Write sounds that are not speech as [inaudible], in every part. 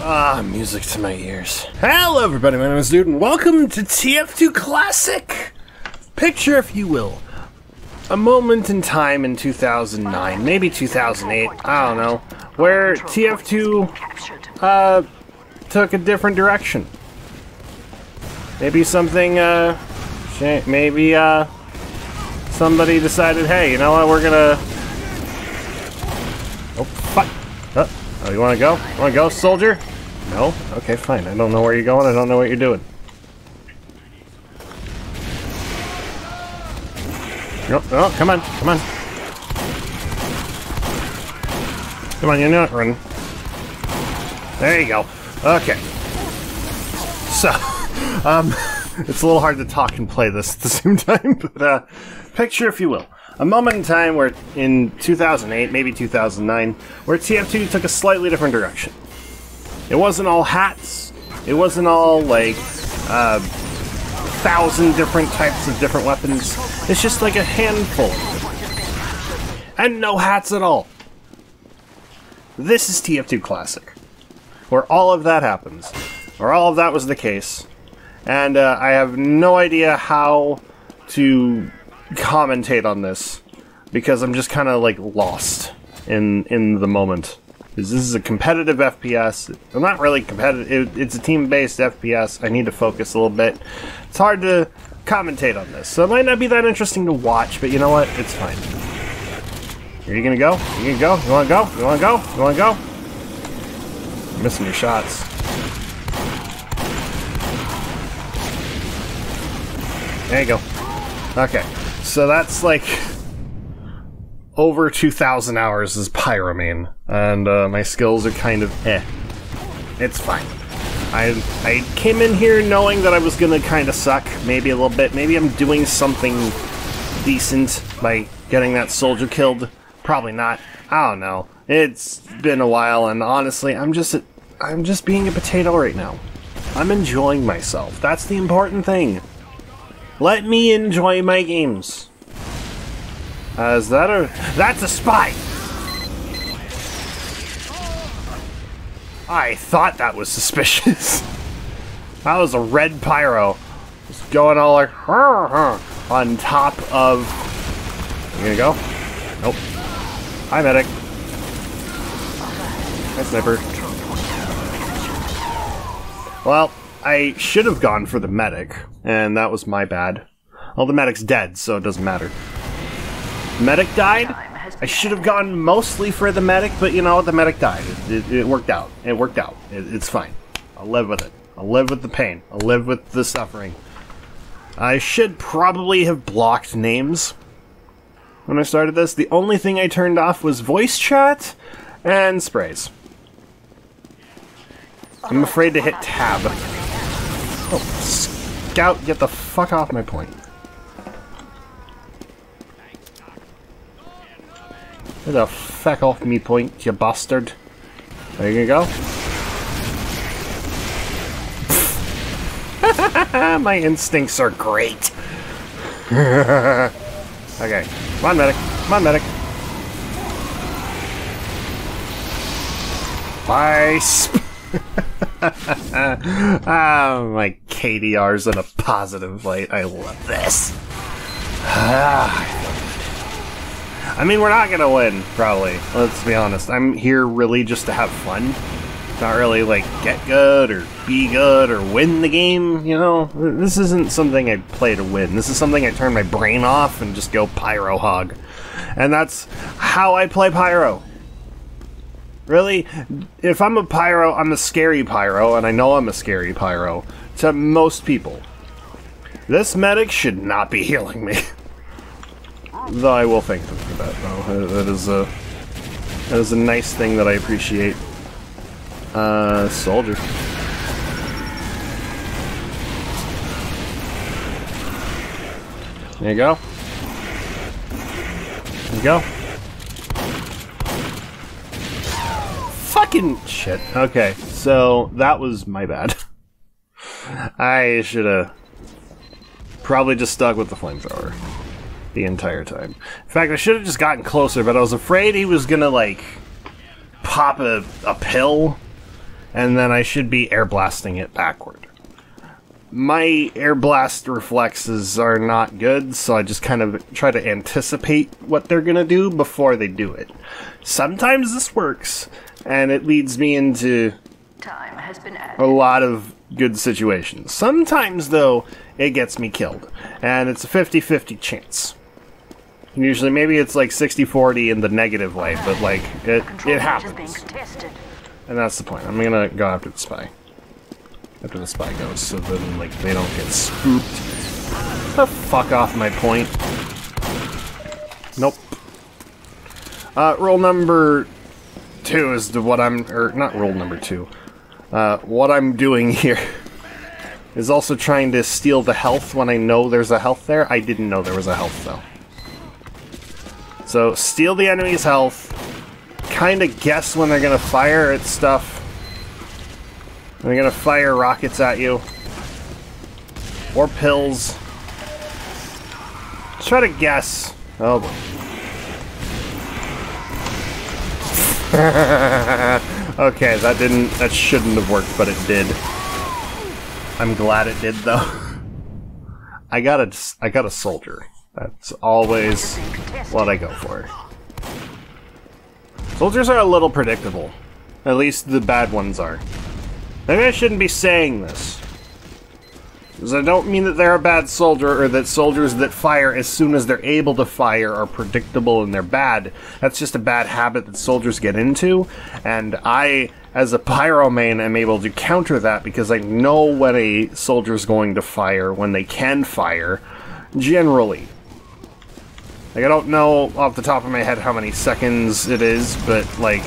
Ah, music to my ears. Hello, everybody. My name is Dood, and welcome to TF2 Classic. Picture, if you will, a moment in time in 2009, maybe 2008. I don't know, where TF2 uh, took a different direction. Maybe something. Uh, maybe uh, somebody decided, hey, you know what? We're gonna. Oh fuck! Uh, oh, you want to go? Want to go, soldier? No? Okay, fine. I don't know where you're going. I don't know what you're doing. No, no, come on, come on. Come on, you're not running. There you go. Okay. So, [laughs] um, [laughs] it's a little hard to talk and play this at the same [laughs] time, but, uh, picture, if you will, a moment in time where, in 2008, maybe 2009, where TF2 took a slightly different direction. It wasn't all hats. It wasn't all like uh, thousand different types of different weapons. It's just like a handful, and no hats at all. This is TF2 Classic, where all of that happens, where all of that was the case, and uh, I have no idea how to commentate on this because I'm just kind of like lost in in the moment is this is a competitive FPS. I'm not really competitive. It, it's a team-based FPS. I need to focus a little bit. It's hard to commentate on this, so it might not be that interesting to watch. But you know what? It's fine. Are you gonna go? Are you gonna go? You wanna go? You wanna go? You wanna go? Missing your shots. There you go. Okay, so that's like over 2,000 hours as Pyromane, and uh, my skills are kind of eh. It's fine. I, I came in here knowing that I was gonna kind of suck, maybe a little bit. Maybe I'm doing something decent by getting that soldier killed. Probably not. I don't know. It's been a while, and honestly, I'm just I'm just being a potato right now. I'm enjoying myself. That's the important thing. Let me enjoy my games. Uh, is that a... That's a spy! I thought that was suspicious. [laughs] that was a red pyro. Just going all like... on top of... You gonna go? Nope. Hi, medic. Hi, sniper. Well, I should have gone for the medic, and that was my bad. Well, the medic's dead, so it doesn't matter. Medic died. I should have gone mostly for the medic, but you know, the medic died. It, it, it worked out. It worked out. It, it's fine. I'll live with it. I'll live with the pain. I'll live with the suffering. I should probably have blocked names when I started this. The only thing I turned off was voice chat and sprays. I'm afraid to hit tab. Oh, scout, get the fuck off my point. Get the fuck off me point, you bastard. There you go. [laughs] My instincts are great. [laughs] okay. Come on, medic. Come on, medic. Nice. Oh, [laughs] my KDR's in a positive light. I love this. Ah, I mean, we're not gonna win, probably. Let's be honest. I'm here really just to have fun. Not really, like, get good or be good or win the game, you know? This isn't something I play to win. This is something I turn my brain off and just go Pyro Hog. And that's how I play Pyro. Really, if I'm a Pyro, I'm a scary Pyro, and I know I'm a scary Pyro to most people. This medic should not be [laughs] healing me. Though I will thank them for that, though. That is a that is a nice thing that I appreciate. Uh, soldier. There you go. There you go. Shit. Okay, so that was my bad. [laughs] I should have probably just stuck with the flamethrower the entire time. In fact, I should have just gotten closer, but I was afraid he was gonna, like, pop a, a pill and then I should be air blasting it backward. My air blast reflexes are not good, so I just kind of try to anticipate what they're gonna do before they do it. Sometimes this works, and it leads me into Time has been added. a lot of good situations. Sometimes, though, it gets me killed, and it's a 50 50 chance. Usually, maybe it's like 60 40 in the negative way, but like, it, it point is being happens. And that's the point. I'm gonna go after the spy. After the spy goes, so then, like, they don't get spooked. The fuck off my point. Nope. Uh, rule number two is the what I'm, or not rule number two. Uh, what I'm doing [laughs] here is also trying to steal the health when I know there's a health there. I didn't know there was a health though. So steal the enemy's health, kind of guess when they're gonna fire at stuff. They're gonna fire rockets at you. Or pills. Just try to guess. Oh [laughs] okay, that didn't that shouldn't have worked, but it did. I'm glad it did though. [laughs] I got a I got a soldier. That's always what I go for. Soldiers are a little predictable. At least the bad ones are. Maybe I shouldn't be saying this. Because I don't mean that they're a bad soldier or that soldiers that fire as soon as they're able to fire are predictable and they're bad. That's just a bad habit that soldiers get into. And I, as a pyromane, am able to counter that because I know when a soldier's going to fire, when they can fire, generally. Like, I don't know off the top of my head how many seconds it is, but, like,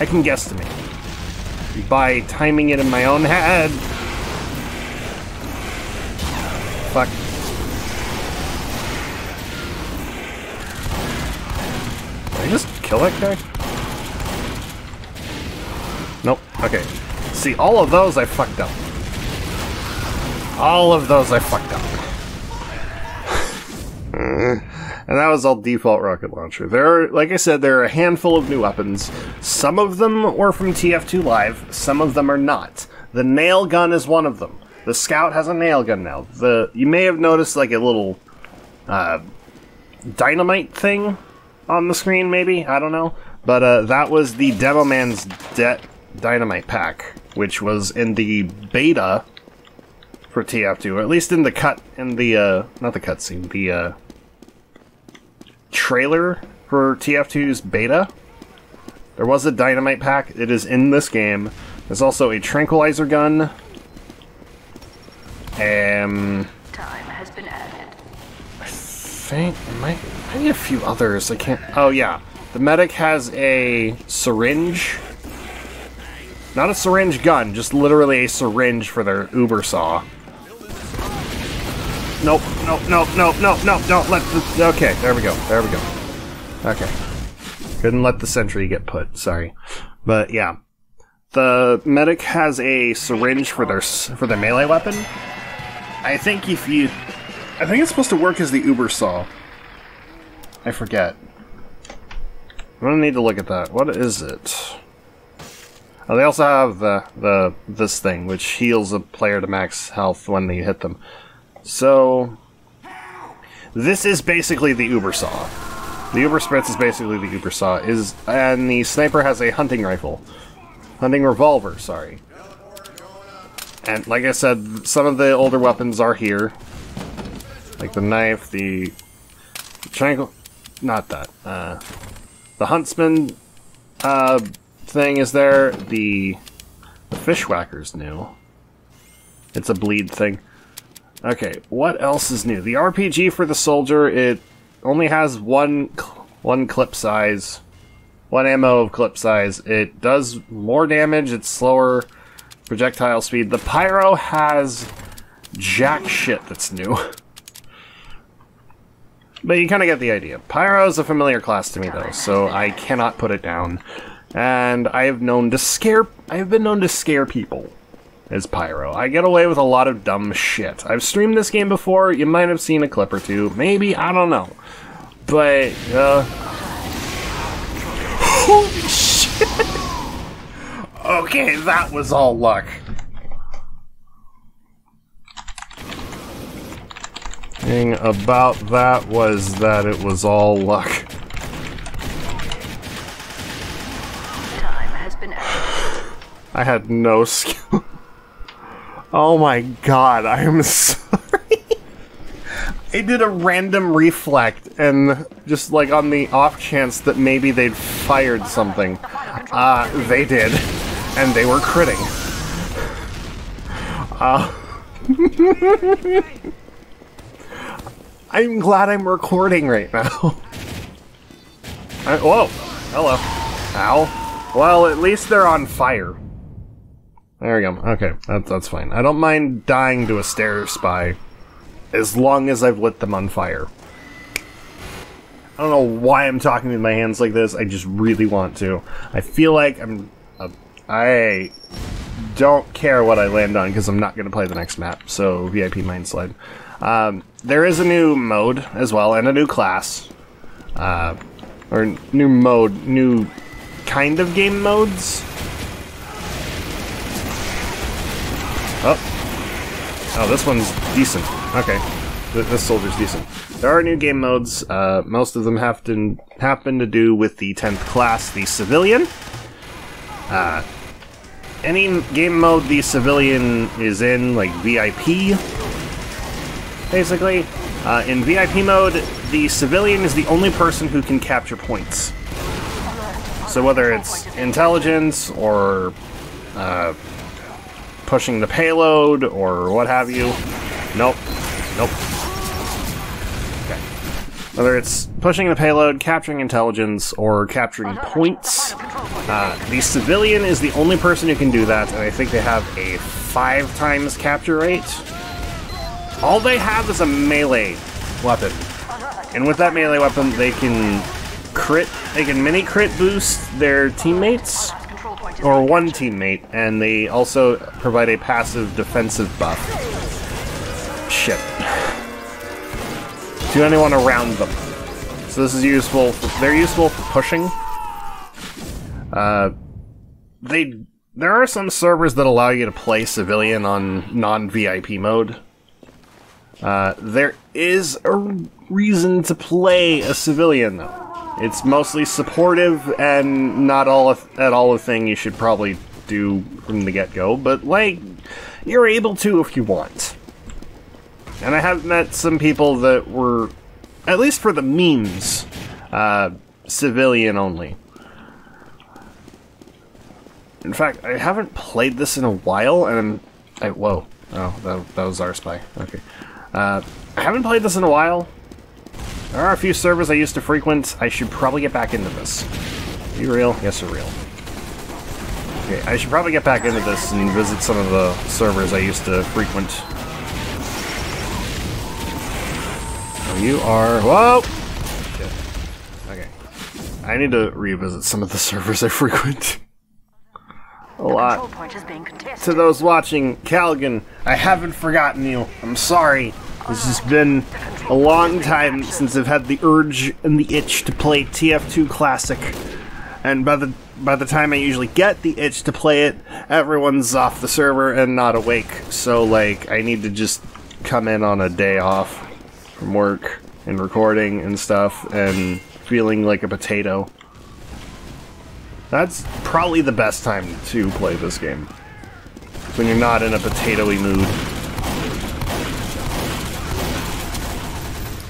I can guesstimate. By timing it in my own head. Fuck. Did I just kill that guy? Nope. Okay. See, all of those I fucked up. All of those I fucked up. And that was all default rocket launcher. There are, like I said, there are a handful of new weapons. Some of them were from TF2 Live, some of them are not. The nail gun is one of them. The scout has a nail gun now. The you may have noticed like a little uh, dynamite thing on the screen, maybe I don't know. But uh, that was the Demoman's de- dynamite pack, which was in the beta for TF2, or at least in the cut in the uh, not the cutscene, the uh, trailer for TF2's beta. There was a dynamite pack. It is in this game. There's also a tranquilizer gun. Um, Time has been added. I think might maybe a few others. I can't. Oh yeah, the medic has a syringe. Not a syringe gun, just literally a syringe for their Uber saw. Nope, nope, nope, nope, nope, nope, don't let the. Okay, there we go, there we go. Okay. Couldn't let the sentry get put, sorry. But yeah. The medic has a syringe for their for their melee weapon. I think if you I think it's supposed to work as the Uber saw. I forget. I'm gonna need to look at that. What is it? Oh, they also have the the this thing, which heals a player to max health when they hit them. So this is basically the Uber saw. The Uber Spritz is basically the Uber saw. Is and the sniper has a hunting rifle, hunting revolver. Sorry. And like I said, some of the older weapons are here, like the knife, the triangle, not that. Uh, the huntsman uh, thing is there. The the fishwhacker's new. It's a bleed thing. Okay, what else is new? The RPG for the soldier, it only has one one clip size, one ammo of clip size. It does more damage. It's slower projectile speed. The pyro has jack shit that's new. [laughs] But you kind of get the idea. Pyro is a familiar class to me, though, so I cannot put it down. And I have known to scare. I have been known to scare people as Pyro. I get away with a lot of dumb shit. I've streamed this game before. You might have seen a clip or two. Maybe I don't know. But uh, holy shit! Okay, that was all luck. Thing about that was that it was all luck. Time has been. [sighs] I had no skill. Oh my god, I am [laughs] sorry. I did a random reflect and just like on the off chance that maybe they'd fired something. Uh, they did. And they were critting. Uh, [laughs] I'm glad I'm recording right now. [laughs] I, whoa. Hello. Ow. Well, at least they're on fire. There we go. Okay, that, that's fine. I don't mind dying to a stair spy as long as I've lit them on fire. I don't know why I'm talking with my hands like this. I just really want to. I feel like I'm. Uh, I don't care what I land on because I'm not going to play the next map. So VIP Mineside. Um, there is a new mode as well and a new class, uh, or new mode, new kind of game modes. Oh, oh, this one's decent. Okay, Th- this soldier's decent. There are new game modes. Uh, most of them have to happen to do with the 10th class, the civilian. Uh, any game mode the civilian is in, like VIP, basically. Uh, in VIP mode, the civilian is the only person who can capture points. So whether it's intelligence or uh, pushing the payload or what have you, nope, nope. Okay. Whether it's pushing the payload, capturing intelligence, or capturing points, uh, the civilian is the only person who can do that, and I think they have a five times capture rate. All they have is a melee weapon. And with that melee weapon, they can crit, they can mini crit boost their teammates, or one teammate, and they also provide a passive defensive buff. Shit. To anyone around them. So this is useful, for, they're useful for pushing. Uh, they, there are some servers that allow you to play civilian on non-VIP mode. Uh, there is a reason to play a civilian, though. It's mostly supportive and not all at all a thing you should probably do from the get-go, but like, you're able to if you want. And I have met some people that were, at least for the memes, uh, civilian only. In fact, I haven't played this in a while, and I, whoa, oh, that, that was our spy. Okay, uh, I haven't played this in a while. There are a few servers I used to frequent. I should probably get back into this. Be real? Yes, for real. Okay, I should probably get back into this and visit some of the servers I used to frequent. Oh, you are. Whoa! Shit. Okay. I need to revisit some of the [laughs] servers I frequent. A lot. Control point is being contested. To those watching, Caligan, I haven't forgotten you. I'm sorry. This has been a long time since I've had the urge and the itch to play TF2 Classic. And by the by the time I usually get the itch to play it, everyone's off the server and not awake. So like I need to just come in on a day off from work and recording and stuff and feeling like a potato. That's probably the best time to play this game. When you're not in a potatoy mood.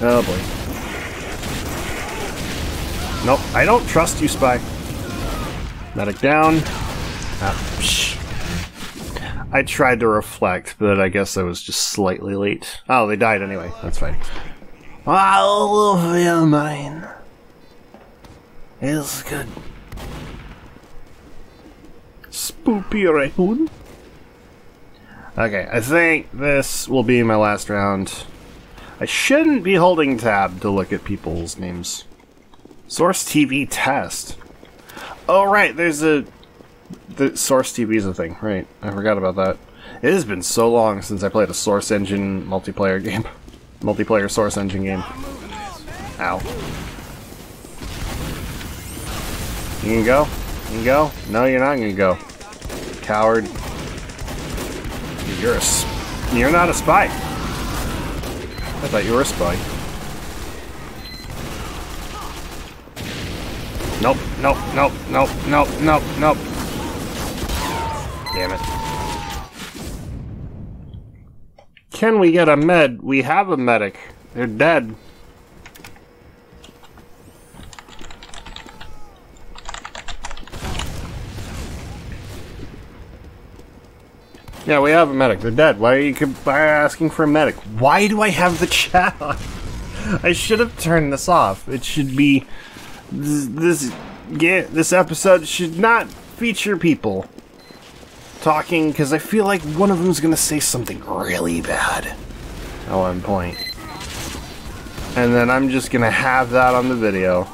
Oh boy. Nope, I don't trust you, Spy. Medic down. Ah, psh. I tried to reflect, but I guess I was just slightly late. Oh, they died anyway. That's fine. All of your mine is good. Spoopy raccoon. Okay, I think this will be my last round. I shouldn't be holding tab to look at people's names. Source TV test. Oh right, there's a the Source TV is a thing, right? I forgot about that. It has been so long since I played a Source Engine multiplayer game, [laughs] multiplayer Source Engine game. Ow. You can go. You can go. No, you're not gonna go. coward. You're a. You're not a spy. I thought you were a spy. Nope, nope, nope, nope, nope, nope, nope. Damn it. Can we get a med? We have a medic. They're dead. Yeah, we have a medic. They're dead. Why are you asking for a medic? Why do I have the [laughs] chat on? I should have turned this off. It should be this this, this episode should not feature people talking because I feel like one of them's gonna say something really bad at one point. point, and then I'm just gonna have that on the video,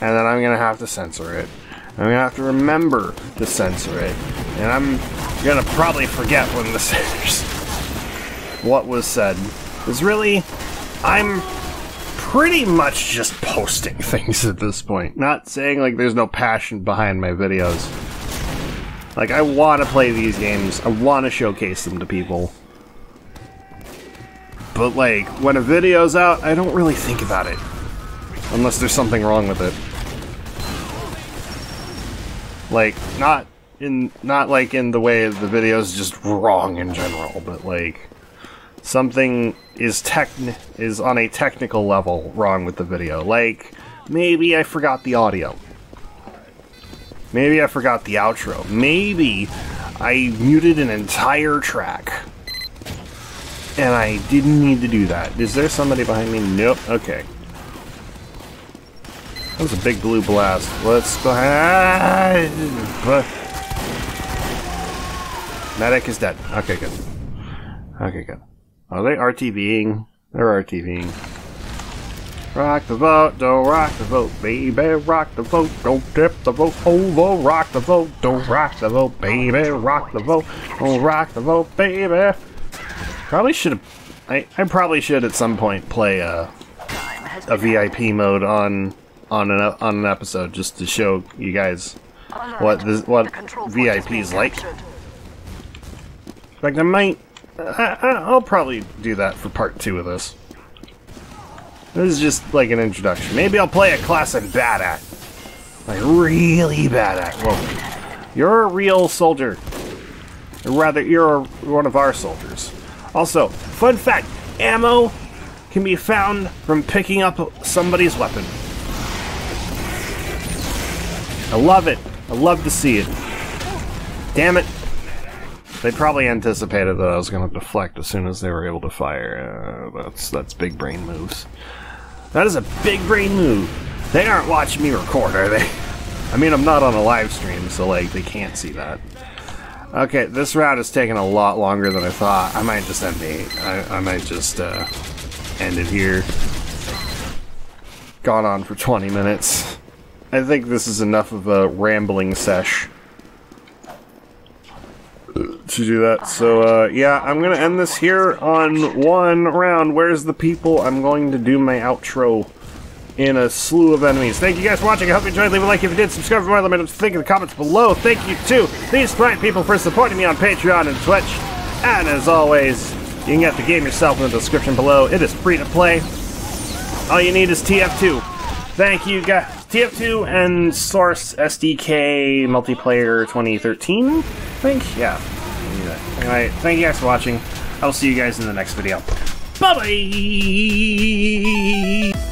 and then I'm gonna have to censor it. I'm gonna have to remember to censor it, and I'm gonna probably forget when this [laughs] what was said. Is really, I'm pretty much just posting [laughs] things at this point. Not saying like there's no passion behind my videos. Like I want to play these games. I want to showcase them to people. But like when a video's out, I don't really think about it. Unless there's something wrong with it. Like not in not like in the way the video is just wrong in general, but like something is tech is on a technical level wrong with the video. Like maybe I forgot the audio. Maybe I forgot the outro. Maybe I muted an entire track. And I didn't need to do that. Is there somebody behind me? Nope. Okay. That was a big blue blast. Let's go ahead. Medic is dead. Okay, good. Okay, good. Are they RTVing? They're RTVing. Rock the vote, don't rock the vote, baby. Rock the vote, don't tip the vote over. Rock the vote, don't rock the vote, baby. Rock the vote, don't rock the vote, baby. Probably should have. I, I probably should at some point play a, a VIP mode on on an on an episode just to show you guys what this what VIP is like. Like I might, I, I- I'll probably do that for part two of this. This is just like an introduction. Maybe I'll play a class I'm bad at, like really bad at. Whoa, you're a real soldier. Or rather, you're one of our soldiers. Also, fun fact: ammo can be found from picking up somebody's weapon. I love it. I love to see it. Damn it. They probably anticipated that I was going to deflect as soon as they were able to fire. Uh, that's that's big brain moves. That is a big brain move. They aren't watching me record, are they? I mean, I'm not on a live stream, so like they can't see that. Okay, this round is taking a lot longer than I thought. I might just end the. I, I might just uh, end it here. Gone on for 20 minutes. I think this is enough of a rambling sesh to do that. So, uh, yeah, I'm gonna end this here on one round. Where's the people? I'm going to do my outro in a slew of enemies. Thank you guys for watching. I hope you enjoyed. Leave a like if you did. Subscribe for more. Let me know think in the comments below. Thank you to these fine people for supporting me on Patreon and Twitch. And as always, you can get the game yourself in the description below. It is free to play. All you need is TF2. Thank you guys. TF2 and Source SDK Multiplayer 2013, I think? Yeah. Anyway, thank you guys for watching. I will see you guys in the next video. Bye bye!